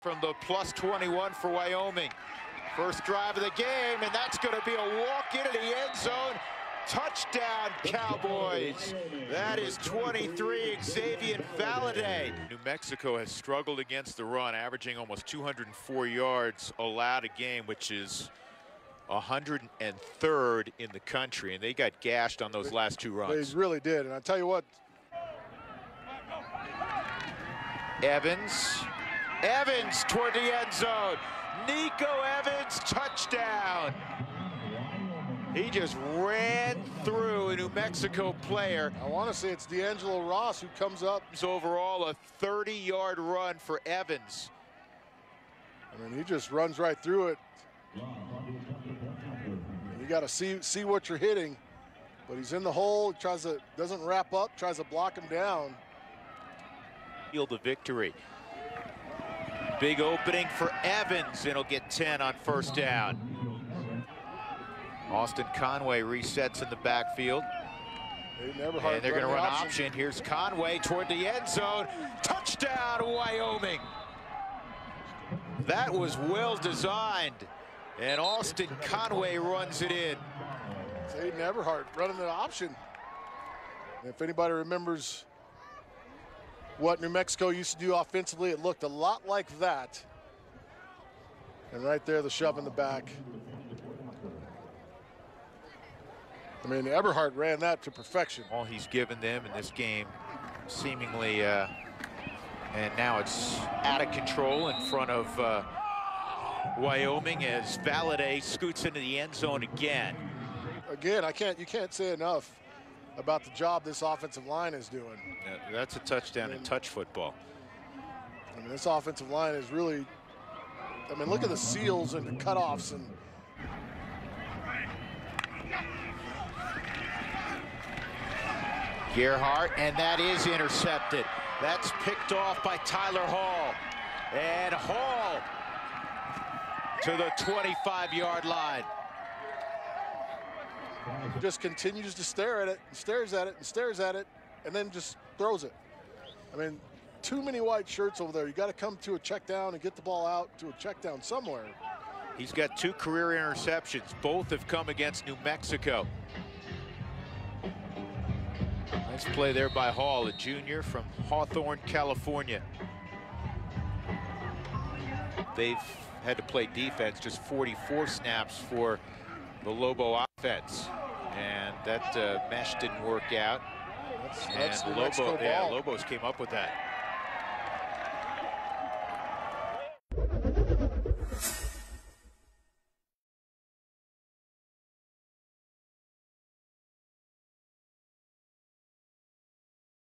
from the plus 21 for Wyoming. First drive of the game, and that's going to be a walk into the end zone. Touchdown, Cowboys. That is 23, Xazavian Valladay. New Mexico has struggled against the run, averaging almost 204 yards allowed a game, which is 103rd in the country, and they got gashed on those last two runs. They really did, and I tell you what. Evans, Evans toward the end zone. Nico Evans, touchdown. He just ran through a New Mexico player. I want to say it's D'Angelo Ross who comes up. It's overall a 30-yard run for Evans. I mean, he just runs right through it. You got to see see what you're hitting, but he's in the hole. Tries to doesn't wrap up. Tries to block him down. Field of victory. Big opening for Evans. It'll get 10 on first down. Austin Conway resets in the backfield. They and they're going to run option. option. Here's Conway toward the end zone. Touchdown, Wyoming. That was well designed. And Austin Conway runs it in. It's Aiden Everhart running the option. And if anybody remembers what New Mexico used to do offensively, it looked a lot like that. And right there, the shove in the back. I mean, Eberhardt ran that to perfection. All he's given them in this game, seemingly, uh, and now it's out of control in front of uh, Wyoming as Valladay scoots into the end zone again. Again, I can't. You can't say enough about the job this offensive line is doing. Yeah, that's a touchdown I mean, in touch football. I mean, this offensive line is really. I mean, look at the seals and the cutoffs and. Gerhart, and that is intercepted. That's picked off by Tyler Hall. And Hall to the 25-yard line. Just continues to stare at it, and stares at it, and stares at it, and then just throws it. I mean, too many white shirts over there. You got to come to a check down and get the ball out to a check down somewhere. He's got two career interceptions. Both have come against New Mexico. Nice play there by Hall, a junior from Hawthorne, California. They've had to play defense, just 44 snaps for the Lobo offense. And that uh, mesh didn't work out. That's, that's Lobo, yeah, Lobos came up with that.